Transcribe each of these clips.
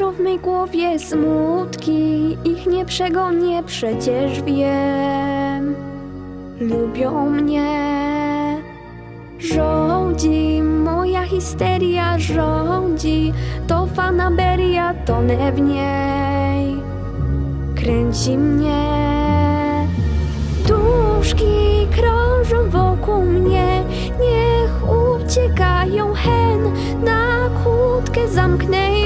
mej głowie smutki, ich nie przegonię, przecież wiem. Lubią mnie. Rządzi, moja histeria rządzi, to fanaberia, tonę w niej. Kręci mnie. Duszki krążą wokół mnie, niech uciekają hen, na kłódkę zamknę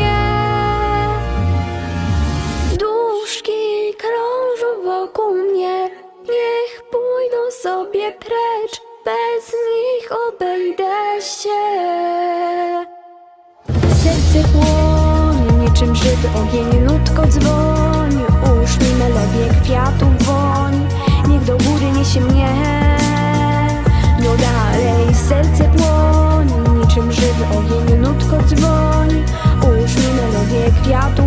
sobie precz, bez nich obejdę się. Serce płonie, niczym żywy ogień, nutko dzwoni, ułóż mi melodię kwiatów woń, niech do góry niesie mnie. No dalej, serce płonie, niczym żywy ogień, nutko dzwoni, ułóż mi melodię kwiatów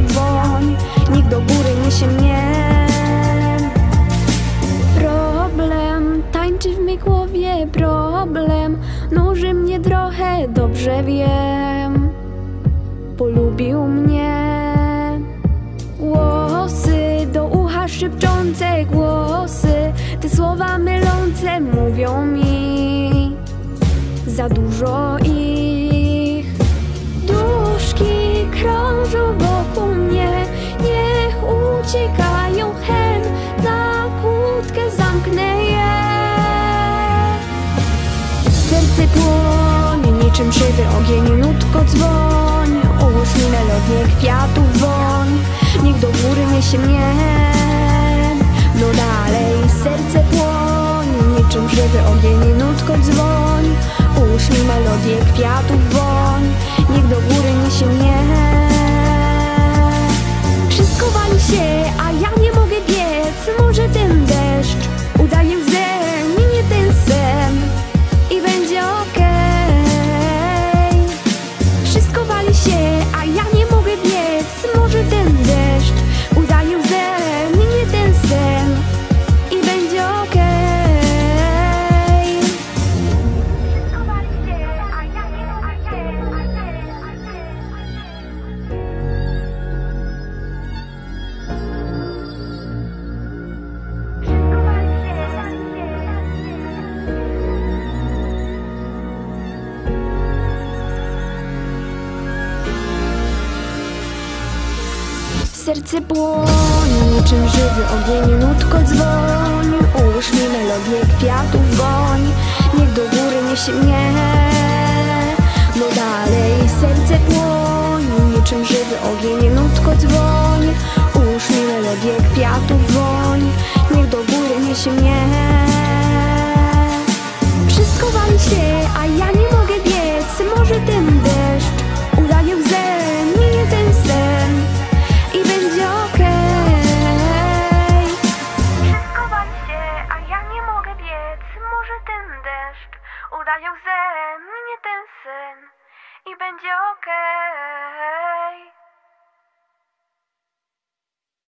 dobrze wiem. Polubił mnie głosy do ucha szepczące głosy, te słowa mylące mówią mi za dużo ich. Duszki krążą wokół mnie, niech uciekają hen, na kłódkę zamknę je. Serce płonie, niczym żywy ogień, nutko dzwoni, ułóż mi melodię kwiatów woń, niech do góry niesie mnie. No dalej, serce płonie, niczym żywy ogień, nutko dzwoni, ułóż mi melodię kwiatów woń, niech do góry niesie mnie. Serce płonie, niczym żywy ogień, nutko dzwoni Ułóż mi melodię kwiatów woń, niech do góry niesie mnie No dalej, serce płonie, niczym żywy ogień, nutko dzwoni. Ułóż mi melodię kwiatów woń, niech do góry niesie mnie Wszystko wali się, a ja nie mogę biec, sen i będzie okej.